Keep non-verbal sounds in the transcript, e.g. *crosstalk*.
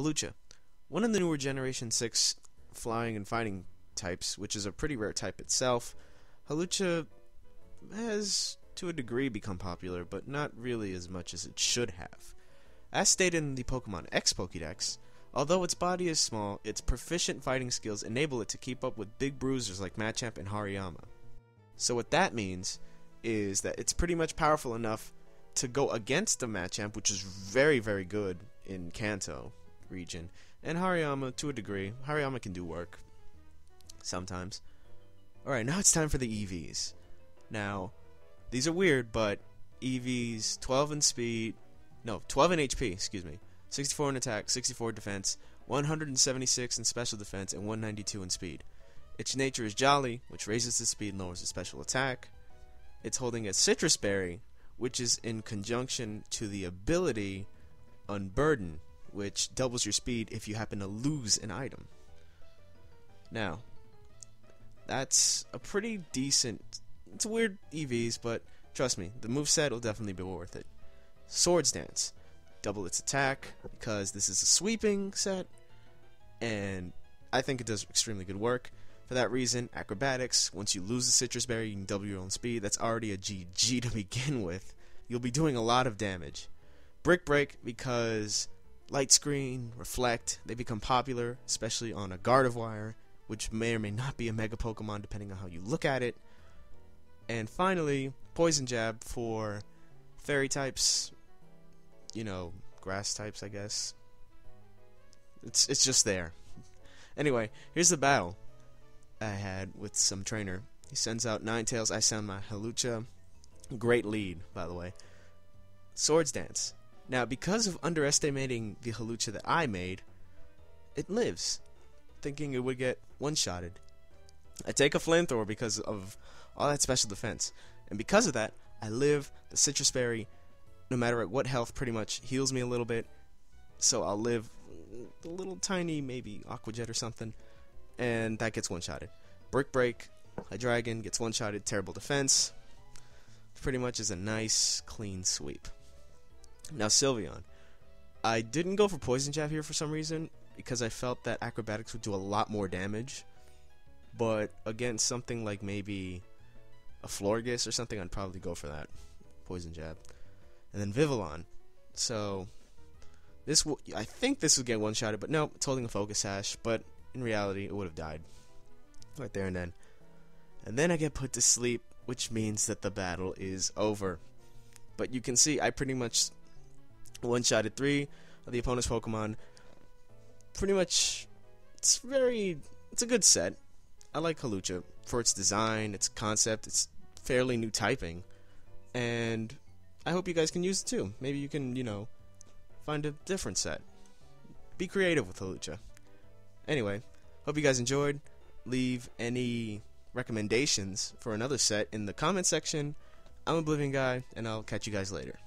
Hawlucha. One of the newer Generation 6 flying and fighting types, which is a pretty rare type itself, Hawlucha has, to a degree, become popular, but not really as much as it should have. As stated in the Pokemon X Pokédex, although its body is small, its proficient fighting skills enable it to keep up with big bruisers like Machamp and Hariyama. So what that means is that it's pretty much powerful enough to go against the Machamp, which is very, very good in Kanto region, and Hariyama to a degree. Hariyama can do work sometimes. Alright, now it's time for the EVs. Now, these are weird, but EVs 12 in speed, no, 12 in HP, excuse me, 64 in attack, 64 in defense, 176 in special defense, and 192 in speed. Its nature is Jolly, which raises the speed and lowers the special attack. It's holding a Sitrus Berry, which is in conjunction to the ability Unburden, which doubles your speed if you happen to lose an item. Now, that's a pretty decent. It's weird EVs, but trust me, the move set will definitely be worth it. Swords Dance, double its attack because this is a sweeping set, and I think it does extremely good work. For that reason, Acrobatics, once you lose the Sitrus Berry, you can double your own speed. That's already a GG to *laughs* begin with. You'll be doing a lot of damage. Brick Break, because Light Screen, Reflect, they become popular, especially on a Gardevoir, which may or may not be a Mega Pokemon depending on how you look at it. And finally, Poison Jab for Fairy types, you know, grass types, I guess. It's it's just there. Anyway, here's the battle I had with some trainer. He sends out Ninetales. I send my Hawlucha. Great lead, by the way. Swords Dance. Now, because of underestimating the Hawlucha that I made, it lives, thinking it would get one-shotted. I take a flamethrower because of all that special defense, and because of that, I live. The Sitrus Berry, no matter at what health, pretty much heals me a little bit, so I'll live a little tiny, maybe Aqua Jet or something, and that gets one-shotted. Brick Break, a dragon gets one-shotted, terrible defense. Pretty much is a nice, clean sweep. Now Sylveon. I didn't go for Poison Jab here for some reason, because I felt that Acrobatics would do a lot more damage. But against something like maybe a Florges or something, I'd probably go for that. Poison Jab. And then Vivillon. So, this I think this would get one-shotted, but no, it's holding a Focus Sash, but in reality, it would have died. Right there and then. And then I get put to sleep, which means that the battle is over. But you can see I pretty much one-shotted three of the opponent's Pokemon. Pretty much, it's very, it's a good set. I like Hawlucha for its design, its concept, its fairly new typing, and I hope you guys can use it too. Maybe you can, you know, find a different set. Be creative with Hawlucha. Anyway, hope you guys enjoyed. Leave any recommendations for another set in the comment section. I'm Oblivion Guy, and I'll catch you guys later.